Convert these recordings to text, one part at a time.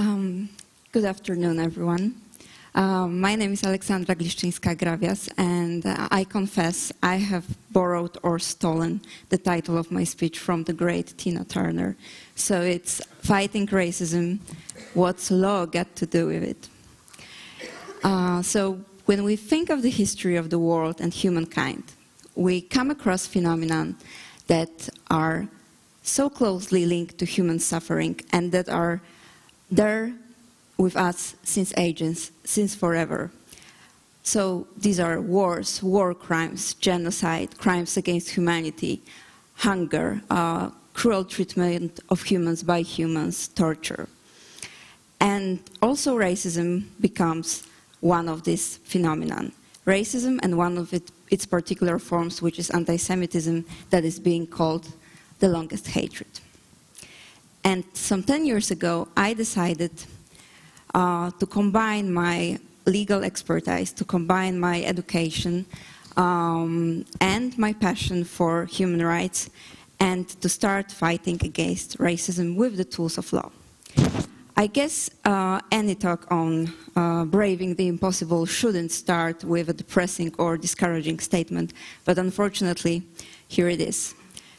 Um, good afternoon, everyone. Uh, my name is Aleksandra Gliszczyńska-Grabias, and uh, I confess I have borrowed or stolen the title of my speech from the great Tina Turner. So it's Fighting Racism, What's Law Got to Do with It? Uh, so when we think of the history of the world and humankind, we come across phenomena that are so closely linked to human suffering and that are there with us since ages, since forever. So these are wars, war crimes, genocide, crimes against humanity, hunger, uh, cruel treatment of humans by humans, torture. And also racism becomes one of these phenomena. Racism and one of it, its particular forms, which is anti-Semitism, that is being called the longest hatred. And some 10 years ago, I decided uh, to combine my legal expertise, to combine my education um, and my passion for human rights, and to start fighting against racism with the tools of law. I guess uh, any talk on uh, braving the impossible shouldn't start with a depressing or discouraging statement, but unfortunately, here it is.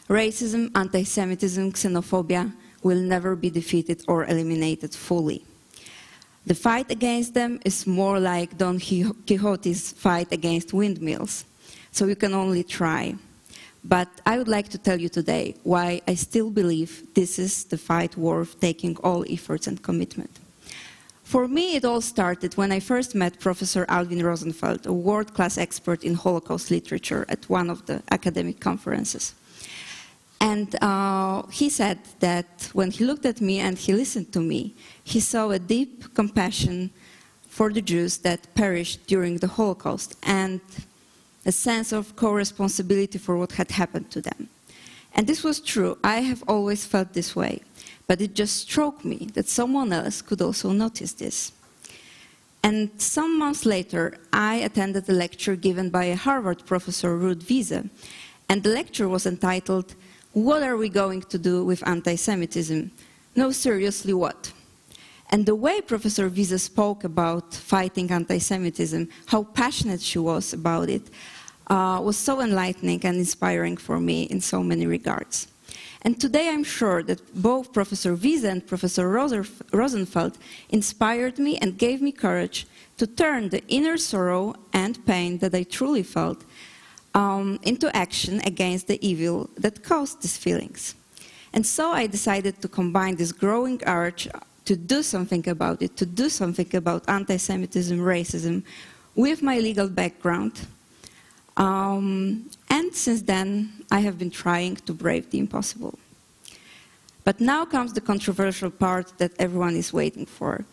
Racism, anti-Semitism, xenophobia will never be defeated or eliminated fully. The fight against them is more like Don Quixote's fight against windmills. So you can only try. But I would like to tell you today why I still believe this is the fight worth taking all efforts and commitment. For me, it all started when I first met Professor Alvin Rosenfeld, a world-class expert in Holocaust literature at one of the academic conferences. And uh, he said that when he looked at me and he listened to me, he saw a deep compassion for the Jews that perished during the Holocaust and a sense of co-responsibility for what had happened to them. And this was true. I have always felt this way. But it just struck me that someone else could also notice this. And some months later, I attended a lecture given by a Harvard professor, Ruth Wisse, and the lecture was entitled what are we going to do with anti-Semitism? No, seriously, what? And the way Professor Wisse spoke about fighting anti-Semitism, how passionate she was about it, uh, was so enlightening and inspiring for me in so many regards. And today I'm sure that both Professor Wisse and Professor Rosenfeld inspired me and gave me courage to turn the inner sorrow and pain that I truly felt um, into action against the evil that caused these feelings. And so I decided to combine this growing urge to do something about it, to do something about anti-Semitism, racism, with my legal background. Um, and since then, I have been trying to brave the impossible. But now comes the controversial part that everyone is waiting for.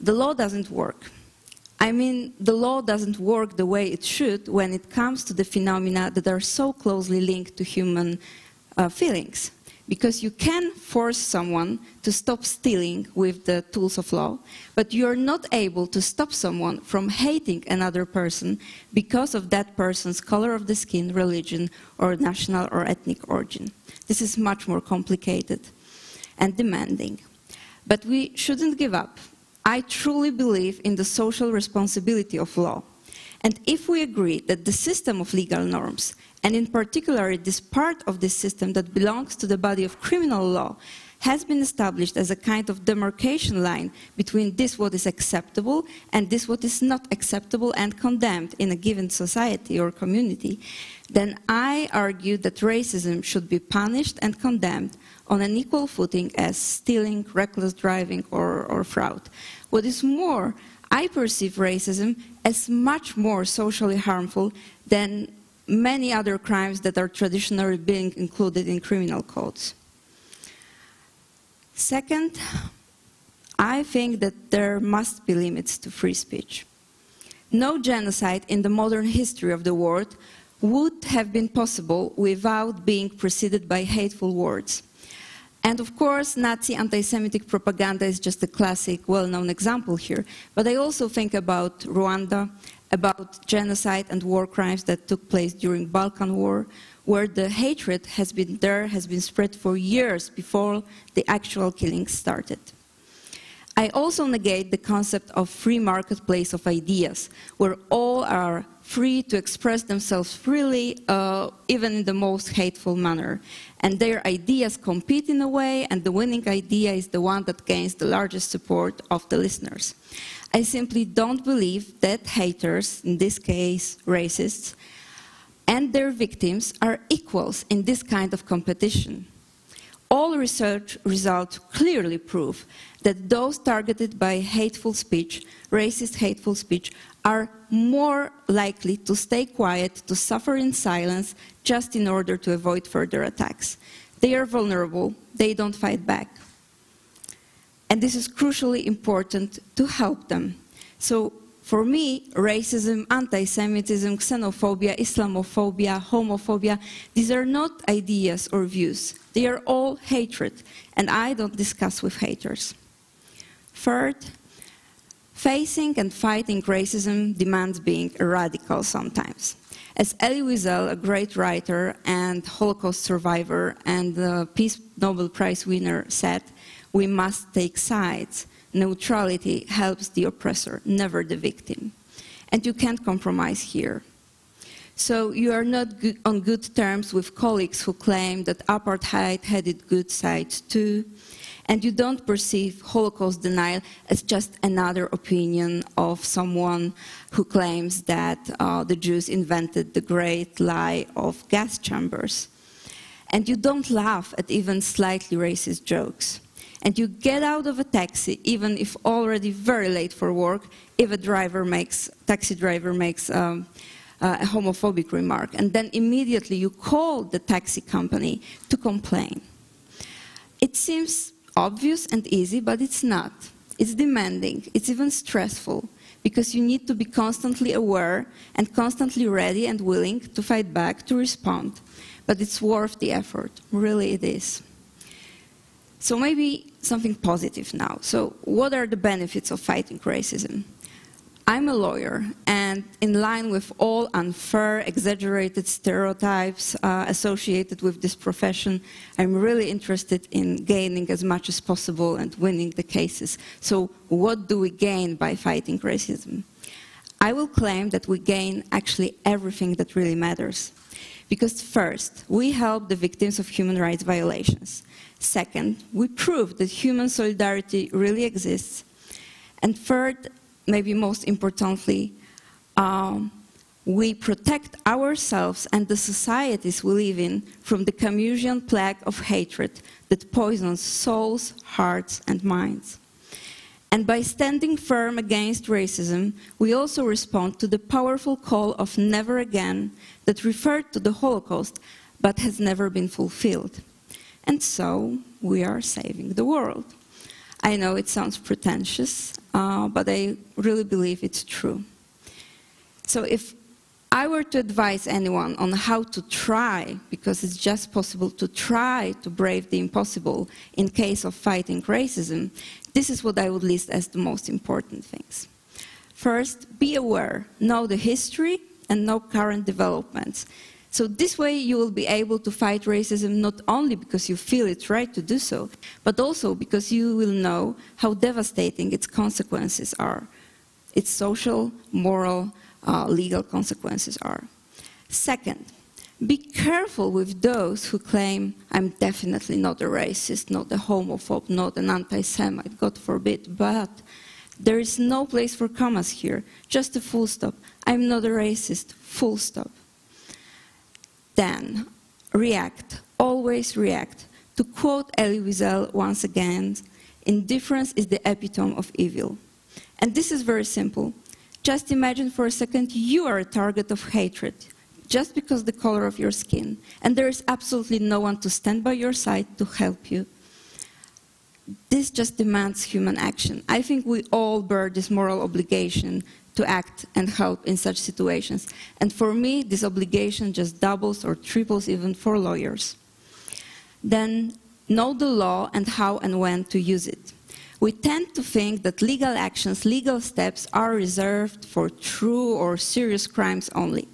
The law doesn't work. I mean, the law doesn't work the way it should when it comes to the phenomena that are so closely linked to human uh, feelings. Because you can force someone to stop stealing with the tools of law, but you're not able to stop someone from hating another person because of that person's color of the skin, religion, or national or ethnic origin. This is much more complicated and demanding. But we shouldn't give up I truly believe in the social responsibility of law. And if we agree that the system of legal norms, and in particular this part of this system that belongs to the body of criminal law, has been established as a kind of demarcation line between this what is acceptable and this what is not acceptable and condemned in a given society or community, then I argue that racism should be punished and condemned on an equal footing as stealing, reckless driving, or, or fraud. What is more, I perceive racism as much more socially harmful than many other crimes that are traditionally being included in criminal codes. Second, I think that there must be limits to free speech. No genocide in the modern history of the world would have been possible without being preceded by hateful words. And of course, Nazi anti-Semitic propaganda is just a classic, well-known example here. But I also think about Rwanda, about genocide and war crimes that took place during Balkan War, where the hatred has been there, has been spread for years before the actual killings started. I also negate the concept of free marketplace of ideas, where all are free to express themselves freely, uh, even in the most hateful manner. And their ideas compete in a way, and the winning idea is the one that gains the largest support of the listeners. I simply don't believe that haters, in this case racists, and their victims are equals in this kind of competition. All research results clearly prove that those targeted by hateful speech, racist hateful speech, are more likely to stay quiet, to suffer in silence, just in order to avoid further attacks. They are vulnerable, they don't fight back. And this is crucially important to help them. So for me, racism, anti-Semitism, xenophobia, Islamophobia, homophobia, these are not ideas or views. They are all hatred, and I don't discuss with haters. Third, facing and fighting racism demands being radical sometimes. As Elie Wiesel, a great writer and Holocaust survivor and Peace Nobel Prize winner said, we must take sides. Neutrality helps the oppressor, never the victim. And you can't compromise here. So you are not on good terms with colleagues who claim that apartheid had its good sides too, and you don't perceive Holocaust denial as just another opinion of someone who claims that uh, the Jews invented the great lie of gas chambers. And you don't laugh at even slightly racist jokes. And you get out of a taxi, even if already very late for work, if a driver makes, taxi driver makes um, uh, a homophobic remark. And then immediately you call the taxi company to complain. It seems obvious and easy, but it's not. It's demanding, it's even stressful, because you need to be constantly aware and constantly ready and willing to fight back, to respond. But it's worth the effort, really it is. So maybe something positive now. So what are the benefits of fighting racism? I'm a lawyer, and in line with all unfair, exaggerated stereotypes uh, associated with this profession, I'm really interested in gaining as much as possible and winning the cases. So, what do we gain by fighting racism? I will claim that we gain actually everything that really matters. Because first, we help the victims of human rights violations. Second, we prove that human solidarity really exists. And third, maybe most importantly, um, we protect ourselves and the societies we live in from the Camusian plague of hatred that poisons souls, hearts, and minds. And by standing firm against racism, we also respond to the powerful call of never again that referred to the Holocaust but has never been fulfilled. And so we are saving the world. I know it sounds pretentious, uh, but I really believe it's true. So if I were to advise anyone on how to try, because it's just possible to try to brave the impossible in case of fighting racism, this is what I would list as the most important things. First, be aware, know the history and know current developments. So this way you will be able to fight racism not only because you feel it's right to do so, but also because you will know how devastating its consequences are. Its social, moral, uh, legal consequences are. Second, be careful with those who claim, I'm definitely not a racist, not a homophobe, not an anti-Semite, God forbid, but there is no place for commas here, just a full stop. I'm not a racist, full stop. Then, react, always react. To quote Elie Wiesel once again, indifference is the epitome of evil. And this is very simple. Just imagine for a second you are a target of hatred, just because the color of your skin, and there is absolutely no one to stand by your side to help you. This just demands human action. I think we all bear this moral obligation to act and help in such situations. And for me, this obligation just doubles or triples even for lawyers. Then know the law and how and when to use it. We tend to think that legal actions, legal steps are reserved for true or serious crimes only.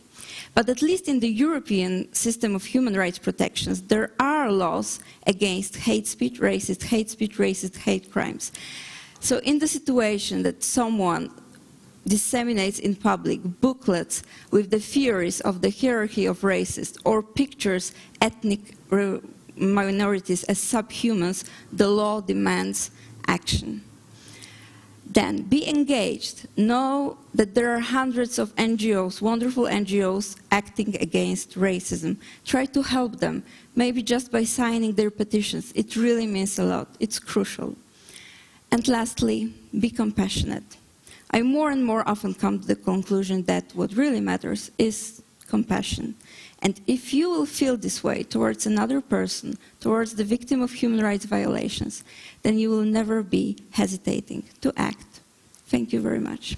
But at least in the European system of human rights protections, there are laws against hate speech, racist hate speech, racist hate crimes. So in the situation that someone disseminates in public booklets with the theories of the hierarchy of races or pictures ethnic minorities as subhumans, the law demands action. Then be engaged. Know that there are hundreds of NGOs, wonderful NGOs, acting against racism. Try to help them, maybe just by signing their petitions. It really means a lot. It's crucial. And lastly, be compassionate. I more and more often come to the conclusion that what really matters is compassion. And if you will feel this way towards another person, towards the victim of human rights violations, then you will never be hesitating to act. Thank you very much.